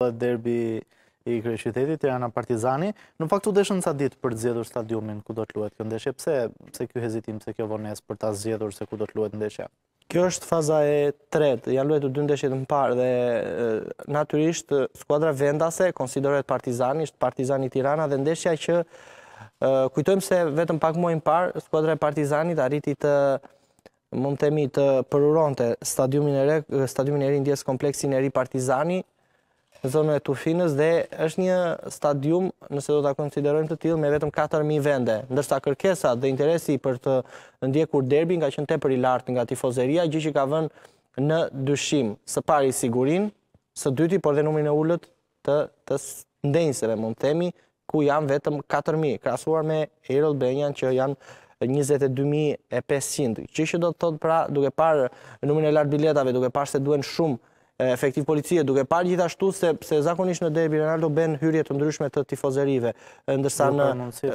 bëhet derbi i kryeqytetit, Tirana Partizani. Në fakt u deshën ca ditë për të zgjedhur stadiumin ku do të luhet kjo ndeshje. Pse pse ky hezitim, pse kjo vonesë për ta zgjedhur se ku do të luhet ndeshja? Kjo është faza e tretë, janë luajtur dy ndeshje më parë dhe natyrisht skuadra vendase konsiderohet Partizani, është Partizani Tirana dhe ndeshja që kujtojmë se vetëm pak muaj më parë skuadra e Partizanit arriti të mund të themi të përuronte stadiumin e re, stadiumin e ri ndjes kompleksin e ri Partizani, në zonën e Tufinës dhe është një stadium, nëse do ta konsiderojmë të tillë, me vetëm 4000 vende, ndërsa kërkesat dhe interesi për të ndjekur derbin ka qenë tepër i lartë nga tifozeria, gjë që ka vënë në dyshim së pari sigurinë, së dyti por dhe numrin e ulët të të ndenjëseve, mund të themi, ku janë vetëm 4.000, krahasuar me Air Albania që janë 22.500. Gjë që do të thotë pra duke parë numrin e lartë të biletave, duke parë se duhen shumë efektivë policie, duke parë gjithashtu se, se zakonisht në derbi Renaldo bëhen hyrje të ndryshme të tifozerive, ndërsa në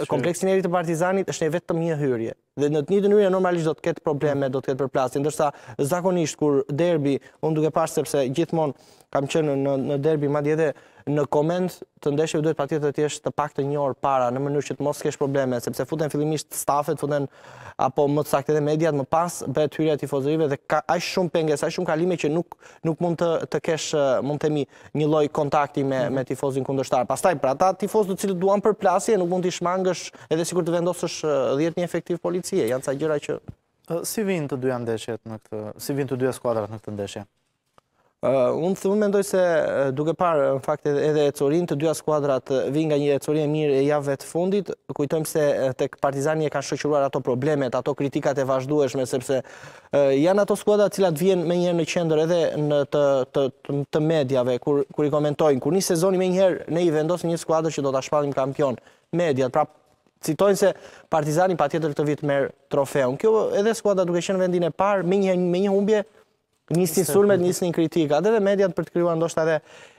kompleksin e ri të Partizanit është një vetëm një hyrje. dhe në të njëjtën mënyrë normalisht do të ketë probleme, do të ketë përplasje, ndërsa zakonisht kur derbi, unë duke parë sepse gjithmonë kam qenë në në derbi madje edhe në koment të ndeshjeve duhet patjetër të jesh të paktën një orë para në mënyrë që të mos kesh probleme, sepse futen fillimisht stafet, futen apo më saktë edhe mediat, më pas bëhet hyrja e tifozëve dhe ka aq shumë pengesa, aq shumë kalime që nuk nuk mund të të kesh, mund të themi, një lloj kontakti me me tifozin kundërshtar. Pastaj për ata tifozë të cilët duan përplasje, nuk mund t'i shmangësh edhe sikur të vendosësh 10 mijë efektivë policie. Janë ca gjëra që si vijnë të dyja ndeshjet në këtë, si vijnë të dyja skuadrat në këtë ndeshje? Unë mendoj se duke parë në fakt edhe ecurinë, të dyja skuadrat vijnë nga një ecuri e mirë e javëve të fundit, kujtojmë se tek Partizani e kanë shoqëruar ato problemet, ato kritikat e vazhdueshme, sepse Janë ato skuadra të cilat vijnë menjëherë në qendër edhe në të të të mediave kur kur i komentojnë, kur nis sezoni menjëherë ne i vendosim një skuadër që do ta shpallim kampion. Mediat, pra citojnë se Partizani patjetër këtë vit merr trofeun. Kjo edhe skuadra duke qenë në vendin e parë, menjëherë me një humbje nisnin sulmet, nisnin kritikat, edhe mediat për të krijuar ndoshta edhe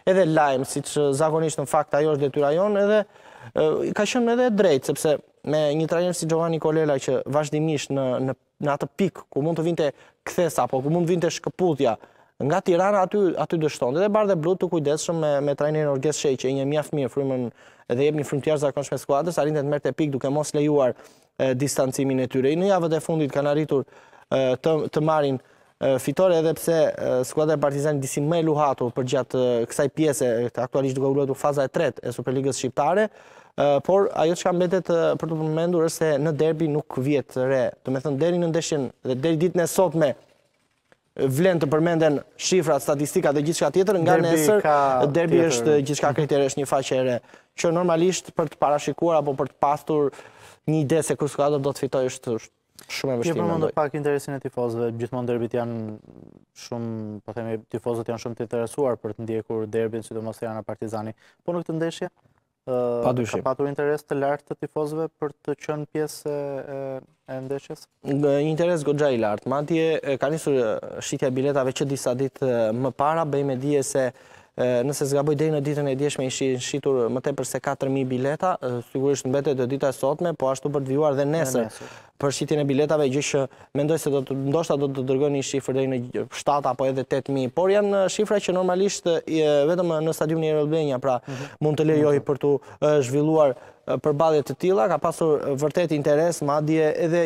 edhe lajm, siç zakonisht në fakt ajo është detyra jonë, edhe ka qenë edhe drejt sepse me një trajner si Giovanni Colella që vazhdimisht në në në atë pikë ku mund të vinte kthesa apo ku mund të vinte shkëputja nga Tirana aty aty dështonte. Dhe bardheblutë të kujdesshëm me me trajnerin Orges Shehi që e njeh mjaft mirë frymën edhe jep një frymë të jashtëzakonshme skuadrës, arrinte të merrte pikë duke mos lejuar distancimin e tyre. Në javët e fundit kanë arritur të të marrin Fitore edhe pse skuadra e Partizanit disi më e luhatur përgjatë kësaj pjese, aktualisht duke u luajtur faza e tretë e Superligës Shqiptare, por ajo që ka mbetet për të përmendur është se në derbi nuk vlejnë. Do me thënë, deri në ndeshjen dhe deri ditën e sotme vlen të përmenden shifra, statistika dhe gjithçka tjetër, nga nesër, derbi është gjithçka tjetër është një faqe e re. Që normalisht për të parashikuar apo për të pasur një ide se kush skuadër do të fitojë është. Shumë e vështirë. Ti përmende pak interesin e tifozëve, gjithmonë derbit janë shumë, po themi, tifozët janë shumë të interesuar për të ndjekur derbin, sidomos Tirana Partizani. Po në këtë ndeshje, Pa dyshim. Ka patur interes të lartë të tifozëve për të qenë pjesë e ndeshjes? Një interes goxha i lartë. Madje, ka nisur shitja e biletave që disa ditë më parë, bëjmë me dije se Nëse s'gaboj deri në ditën e djeshme ishin shitur më tepër se 4000 bileta, sigurisht mbetet dhe dita e sotme, po ashtu për të vijuar dhe nesër për shitjen e biletave, gjë që mendoj se do të ndoshta do të dërgojë një shifër deri në 7 apo edhe 8000, por janë shifra që normalisht vetëm në stadiumin Air Albania, pra mhm. mund të lejojë mhm. për t'u zhvilluar përballje të tilla, ka pasur vërtet interes, madje edhe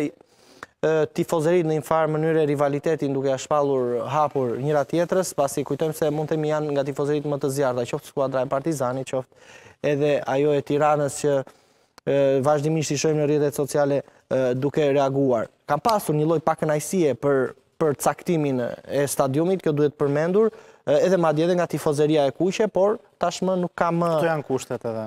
tifozeritë në një farë mënyre rivalitetin duke ia shpallur hapur njëra tjetrës, pasi kujtojmë se mund të themi janë nga tifozeritë më të zjarta, qoftë skuadra e Partizanit, qoftë edhe ajo e Tiranës që vazhdimisht i shohim në rrjetet sociale duke reaguar. Ka pasur një lloj pakënaqësie për për caktimin e stadiumit, kjo duhet përmendur, edhe madje edhe nga tifozeria e kuqe, por tashmë nuk ka më... Këto janë kushtet edhe.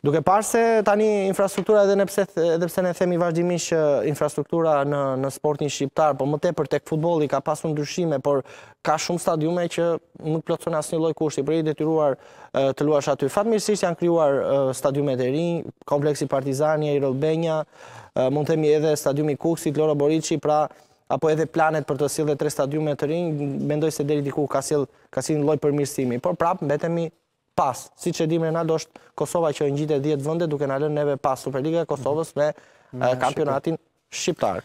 Duke parë se tani infrastruktura edhe pse edhe pse ne themi vazhdimisht që infrastruktura në në sportin shqiptar, po më tepër tek futbolli ka pasur ndryshime, por ka shumë stadiume që nuk plotësojnë asnjë lloj kushti, por je i detyruar të luash aty. Fatmirësisht janë krijuar stadiumet e rinj, kompleksi Partizani, Air Albania, mund të themi edhe stadiumi i Kukësit, Loro Boriçi, pra apo edhe planet për të sjellë tre stadiume të rinj, mendoj se deri diku ka sjellë ka sjellë një lloj përmirësimi, por prapë mbetemi Pas, siç e dimë Renaldo është Kosova që ngjitet dhjetë vende duke na lënë neve pas Superliga e Kosovës me kampionatin shqiptar.